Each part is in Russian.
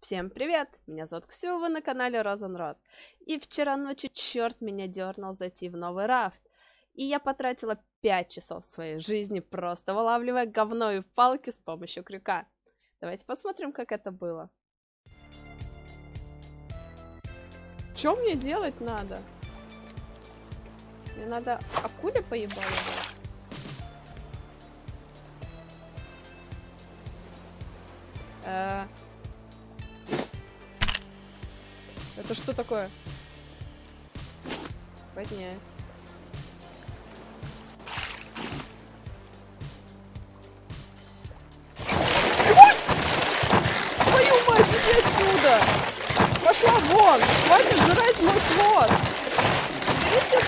Всем привет! Меня зовут Ксю, вы на канале Розенрод. И вчера ночью черт меня дернул зайти в новый рафт. И я потратила 5 часов своей жизни, просто вылавливая говно и палки с помощью крюка. Давайте посмотрим, как это было. Что мне делать надо? Мне надо акуле поебать. Э Это что такое? Поднять. Твою мать, иди отсюда! Пошла вон! Хватит жрать мой плод! Видите?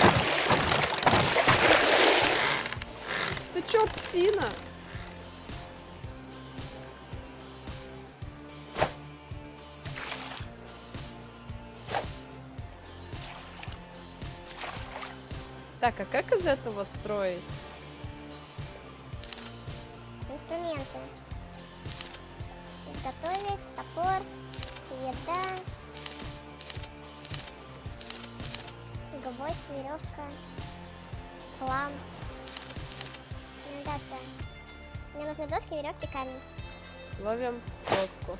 Ты чё, псина? Так, а как из этого строить? Инструменты. Изготовить, топор, еда, гвоздь, веревка, хлам. Рекомендация. Мне нужны доски, веревки, камень. Ловим доску.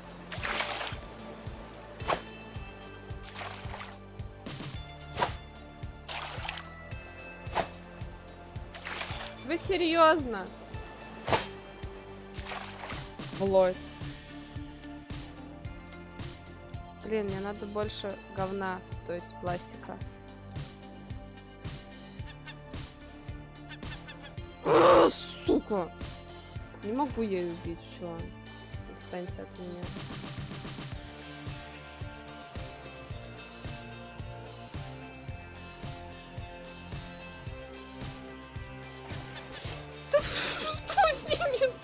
Вы серьезно? Плоть. Блин, мне надо больше говна, то есть пластика. А, сука! Не могу я ее убить, все. Отстаньте от меня.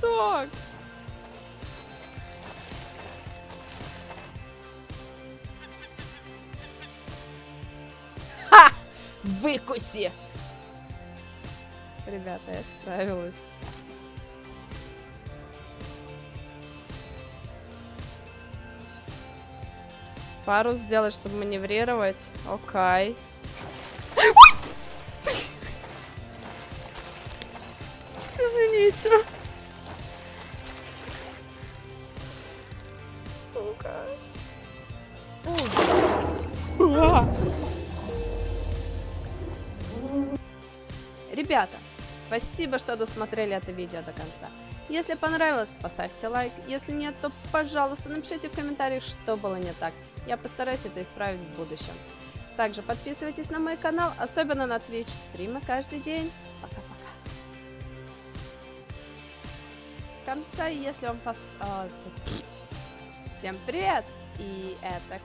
Так? Ха! Выкуси! Ребята, я справилась. Парус сделать, чтобы маневрировать. Окей. Извините. Сука. Ребята, спасибо, что досмотрели это видео до конца. Если понравилось, поставьте лайк. Если нет, то, пожалуйста, напишите в комментариях, что было не так. Я постараюсь это исправить в будущем. Также подписывайтесь на мой канал, особенно на Twitch. Стримы каждый день. Пока-пока. В конце, если вам пос... а, Всем привет! И это...